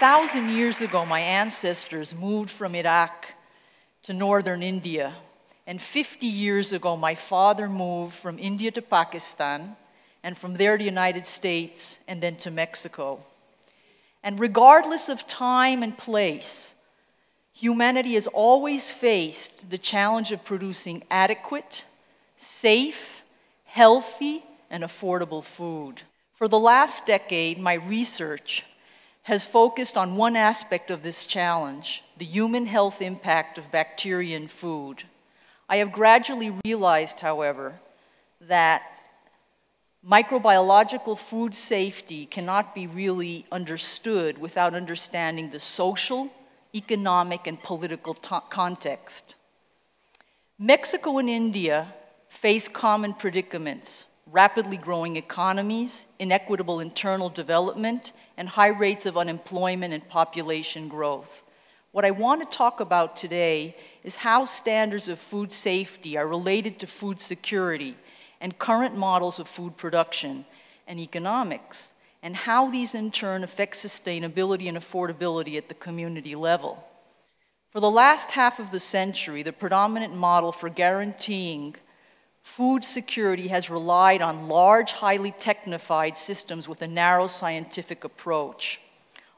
thousand years ago, my ancestors moved from Iraq to northern India. And 50 years ago, my father moved from India to Pakistan, and from there to the United States, and then to Mexico. And regardless of time and place, humanity has always faced the challenge of producing adequate, safe, healthy, and affordable food. For the last decade, my research has focused on one aspect of this challenge the human health impact of bacteria in food. I have gradually realized, however, that microbiological food safety cannot be really understood without understanding the social, economic, and political context. Mexico and India face common predicaments rapidly growing economies, inequitable internal development, and high rates of unemployment and population growth. What I want to talk about today is how standards of food safety are related to food security and current models of food production and economics, and how these in turn affect sustainability and affordability at the community level. For the last half of the century, the predominant model for guaranteeing food security has relied on large, highly technified systems with a narrow scientific approach.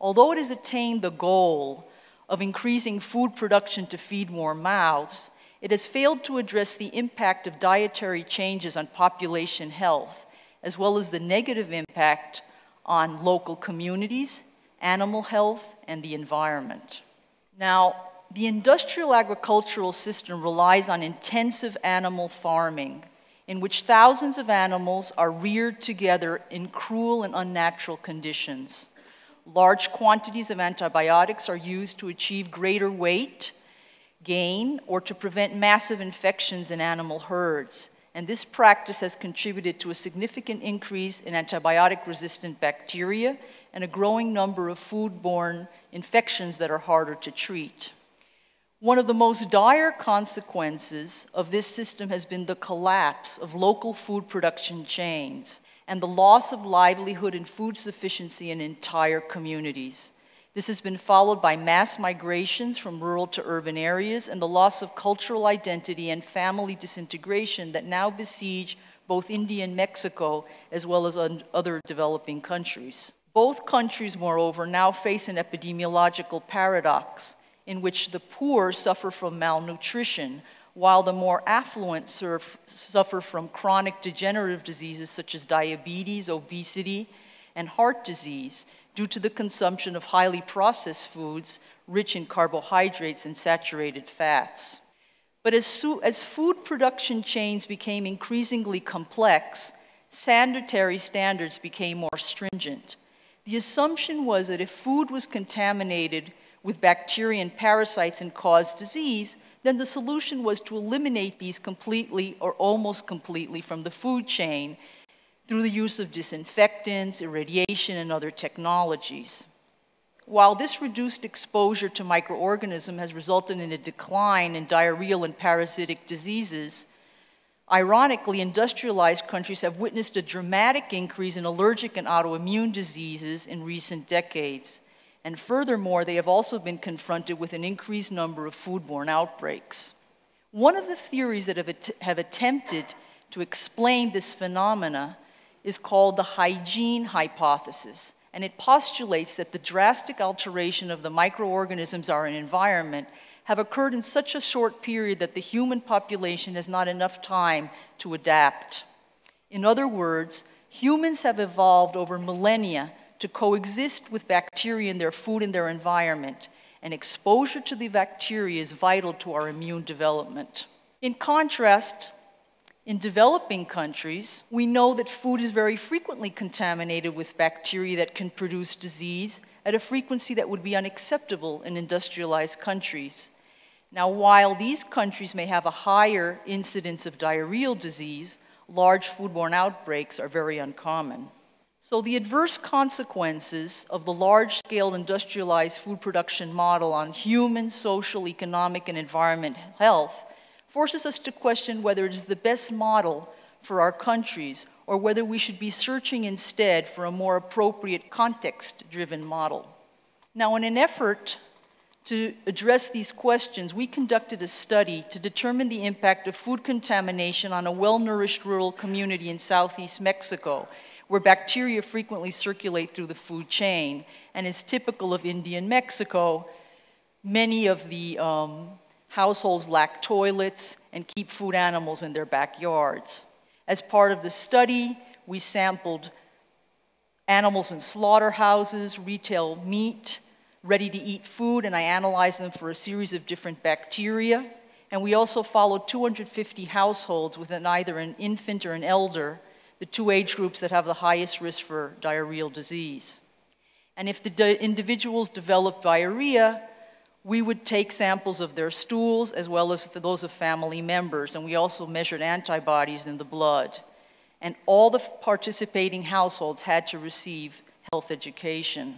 Although it has attained the goal of increasing food production to feed more mouths, it has failed to address the impact of dietary changes on population health, as well as the negative impact on local communities, animal health, and the environment. Now, the industrial agricultural system relies on intensive animal farming, in which thousands of animals are reared together in cruel and unnatural conditions. Large quantities of antibiotics are used to achieve greater weight gain or to prevent massive infections in animal herds. And this practice has contributed to a significant increase in antibiotic resistant bacteria and a growing number of foodborne infections that are harder to treat. One of the most dire consequences of this system has been the collapse of local food production chains and the loss of livelihood and food sufficiency in entire communities. This has been followed by mass migrations from rural to urban areas and the loss of cultural identity and family disintegration that now besiege both India and Mexico, as well as other developing countries. Both countries, moreover, now face an epidemiological paradox in which the poor suffer from malnutrition, while the more affluent suffer from chronic degenerative diseases such as diabetes, obesity, and heart disease, due to the consumption of highly processed foods rich in carbohydrates and saturated fats. But as, as food production chains became increasingly complex, sanitary standards became more stringent. The assumption was that if food was contaminated with bacteria and parasites and cause disease, then the solution was to eliminate these completely or almost completely from the food chain through the use of disinfectants, irradiation, and other technologies. While this reduced exposure to microorganisms has resulted in a decline in diarrheal and parasitic diseases, ironically, industrialized countries have witnessed a dramatic increase in allergic and autoimmune diseases in recent decades. And furthermore, they have also been confronted with an increased number of foodborne outbreaks. One of the theories that have, have attempted to explain this phenomena is called the hygiene hypothesis, and it postulates that the drastic alteration of the microorganisms our environment have occurred in such a short period that the human population has not enough time to adapt. In other words, humans have evolved over millennia to coexist with bacteria in their food and their environment, and exposure to the bacteria is vital to our immune development. In contrast, in developing countries, we know that food is very frequently contaminated with bacteria that can produce disease at a frequency that would be unacceptable in industrialized countries. Now, while these countries may have a higher incidence of diarrheal disease, large foodborne outbreaks are very uncommon. So the adverse consequences of the large-scale industrialized food production model on human, social, economic, and environment health forces us to question whether it is the best model for our countries or whether we should be searching instead for a more appropriate context driven model. Now, in an effort to address these questions, we conducted a study to determine the impact of food contamination on a well-nourished rural community in southeast Mexico, where bacteria frequently circulate through the food chain. And is typical of Indian Mexico, many of the um, households lack toilets and keep food animals in their backyards. As part of the study, we sampled animals in slaughterhouses, retail meat, ready to eat food, and I analyzed them for a series of different bacteria. And we also followed 250 households with an, either an infant or an elder, the two age groups that have the highest risk for diarrheal disease. And if the individuals developed diarrhea, we would take samples of their stools as well as those of family members, and we also measured antibodies in the blood. And all the participating households had to receive health education.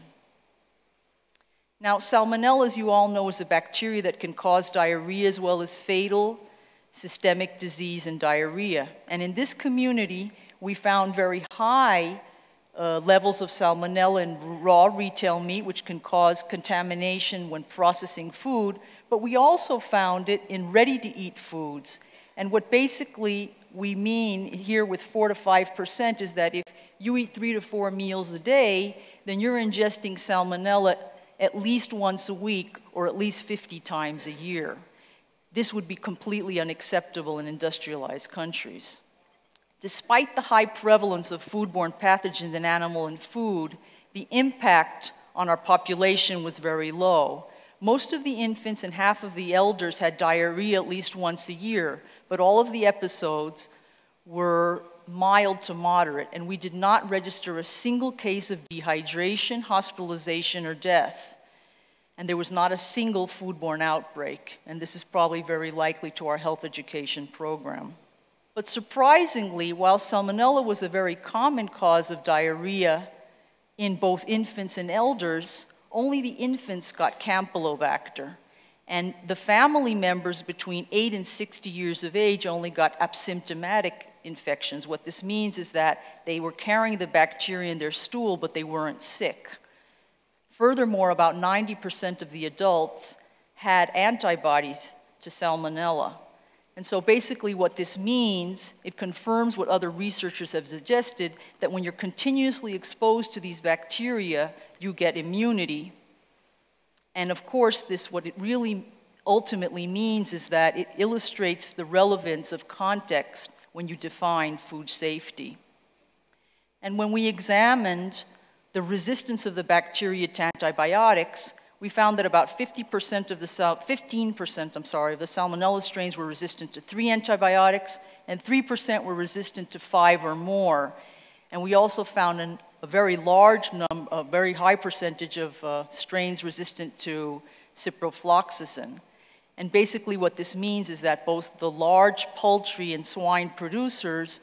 Now, salmonella, as you all know, is a bacteria that can cause diarrhea as well as fatal systemic disease and diarrhea. And in this community, we found very high uh, levels of salmonella in raw retail meat, which can cause contamination when processing food, but we also found it in ready-to-eat foods. And what basically we mean here with 4 to 5% is that if you eat three to four meals a day, then you're ingesting salmonella at least once a week or at least 50 times a year. This would be completely unacceptable in industrialized countries. Despite the high prevalence of foodborne pathogens in animal and food, the impact on our population was very low. Most of the infants and half of the elders had diarrhea at least once a year, but all of the episodes were mild to moderate, and we did not register a single case of dehydration, hospitalization, or death. And there was not a single foodborne outbreak, and this is probably very likely to our health education program. But surprisingly, while salmonella was a very common cause of diarrhea in both infants and elders, only the infants got Campylobacter. And the family members between 8 and 60 years of age only got asymptomatic infections. What this means is that they were carrying the bacteria in their stool, but they weren't sick. Furthermore, about 90% of the adults had antibodies to salmonella. And so basically what this means, it confirms what other researchers have suggested, that when you're continuously exposed to these bacteria, you get immunity. And of course, this, what it really ultimately means is that it illustrates the relevance of context when you define food safety. And when we examined the resistance of the bacteria to antibiotics, we found that about 50% of the 15%, I'm sorry, of the salmonella strains were resistant to three antibiotics, and 3% were resistant to five or more. And we also found an, a very large number, a very high percentage of uh, strains resistant to ciprofloxacin. And basically what this means is that both the large poultry and swine producers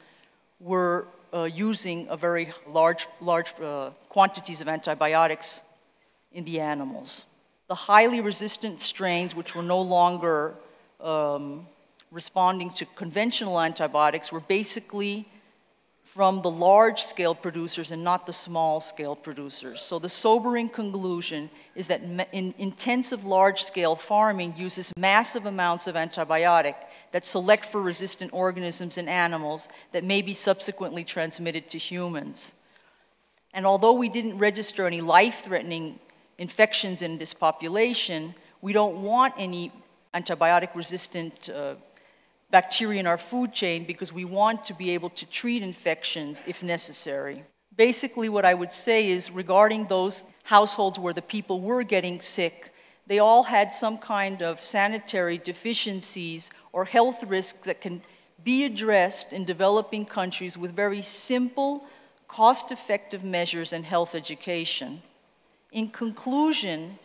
were uh, using a very large, large uh, quantities of antibiotics in the animals. The highly resistant strains, which were no longer um, responding to conventional antibiotics, were basically from the large scale producers and not the small scale producers. So the sobering conclusion is that in intensive large scale farming uses massive amounts of antibiotic that select for resistant organisms in animals that may be subsequently transmitted to humans. And although we didn't register any life-threatening infections in this population, we don't want any antibiotic resistant uh, bacteria in our food chain because we want to be able to treat infections if necessary. Basically, what I would say is regarding those households where the people were getting sick, they all had some kind of sanitary deficiencies or health risks that can be addressed in developing countries with very simple, cost effective measures and health education. In conclusion,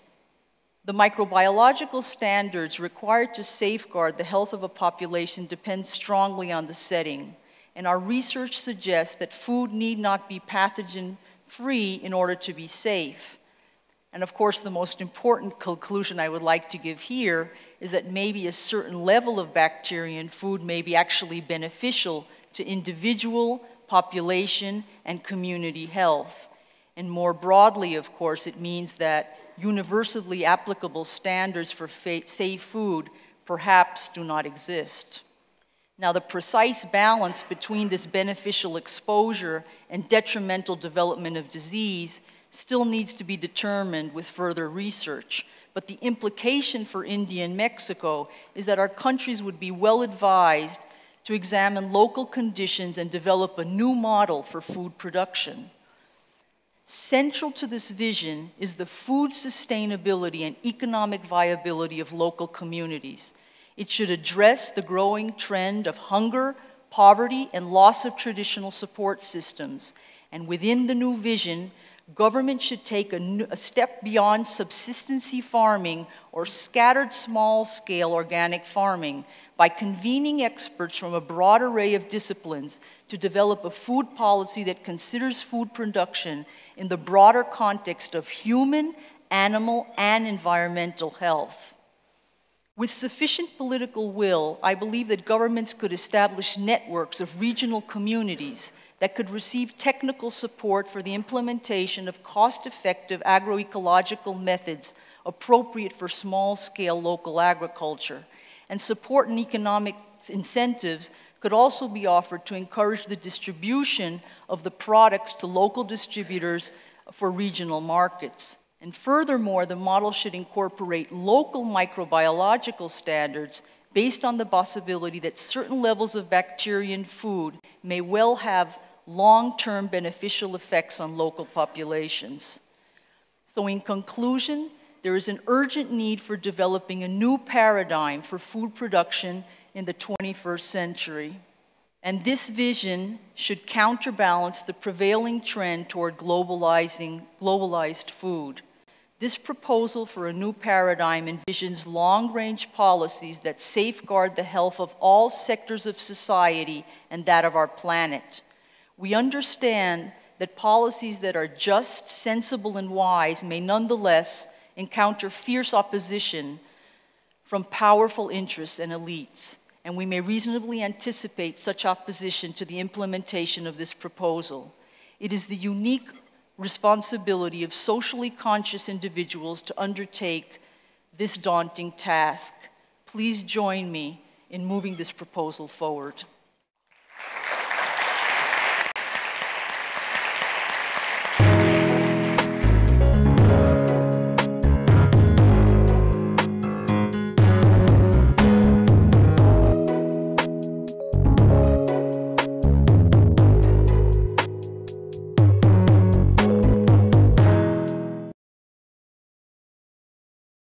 the microbiological standards required to safeguard the health of a population depend strongly on the setting, and our research suggests that food need not be pathogen free in order to be safe. And of course, the most important conclusion I would like to give here is that maybe a certain level of bacteria in food may be actually beneficial to individual, population, and community health. And more broadly, of course, it means that universally applicable standards for safe food perhaps do not exist. Now, the precise balance between this beneficial exposure and detrimental development of disease still needs to be determined with further research. But the implication for India and Mexico is that our countries would be well advised to examine local conditions and develop a new model for food production. Central to this vision is the food sustainability and economic viability of local communities. It should address the growing trend of hunger, poverty, and loss of traditional support systems. And within the new vision, government should take a, new, a step beyond subsistency farming or scattered small scale organic farming by convening experts from a broad array of disciplines to develop a food policy that considers food production in the broader context of human, animal, and environmental health. With sufficient political will, I believe that governments could establish networks of regional communities that could receive technical support for the implementation of cost-effective agroecological methods appropriate for small-scale local agriculture. And support and economic incentives could also be offered to encourage the distribution of the products to local distributors for regional markets. And furthermore, the model should incorporate local microbiological standards based on the possibility that certain levels of bacteria in food may well have long-term beneficial effects on local populations. So in conclusion, there is an urgent need for developing a new paradigm for food production in the 21st century. And this vision should counterbalance the prevailing trend toward globalizing, globalized food. This proposal for a new paradigm envisions long-range policies that safeguard the health of all sectors of society and that of our planet we understand that policies that are just, sensible, and wise may nonetheless encounter fierce opposition from powerful interests and elites, and we may reasonably anticipate such opposition to the implementation of this proposal. It is the unique responsibility of socially conscious individuals to undertake this daunting task. Please join me in moving this proposal forward.